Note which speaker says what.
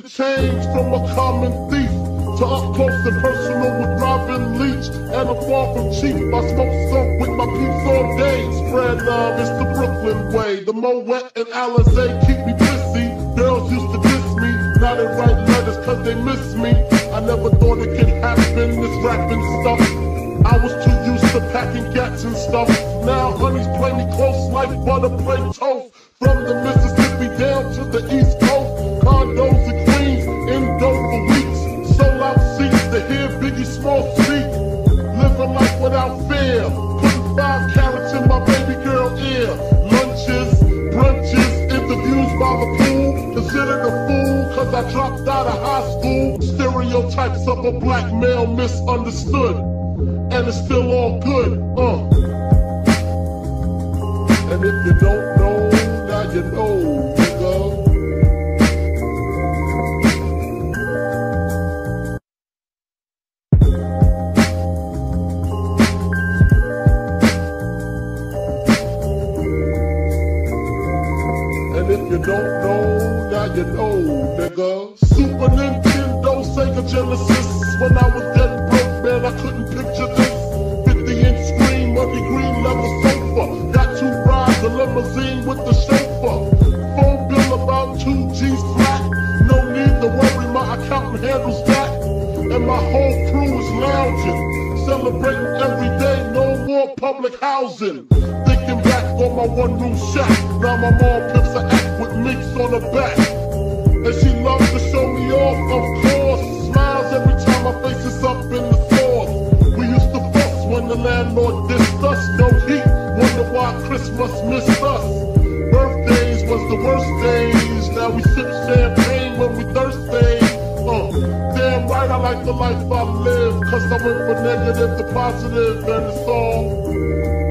Speaker 1: the change from a common thief to up close and personal with Robin Leach. And I'm far from cheap. I smoke some with my peeps all day. Spread love, it's the Brooklyn way. The Moet and Alizé keep me busy. Girls used to diss me. Now they write letters cause they miss me. I never thought it could happen, this rapping stuff. I was too used to packing gats and stuff. Now honeys play close like butter play toast. From the Mississippi without fear. Five carats in my baby girl ear. Lunches, brunches, interviews by the pool. Considered a fool cause I dropped out of high school. Stereotypes of a black male misunderstood. And it's still all good, uh. You don't know, now you know, nigga. Super Nintendo, Sega Genesis. When I was dead broke, man, I couldn't picture this. 50 inch screen, money green leather sofa. Got two rides, a limousine with the chauffeur. Phone bill about two G's flat. No need to worry, my accountant handles that. And my whole crew is lounging. Celebrating every day, no more public housing. Thinking back on my one room shack. Now my mom pimps a on her back. And she loves to show me off, of course. Smiles every time my face is up in the stores. We used to fuss when the landlord dissed us. No heat, wonder why Christmas missed us. Birthdays was the worst days. Now we sip champagne when we thirsty. Uh, damn right, I like the life I live. Cause I went from negative to positive, and it's all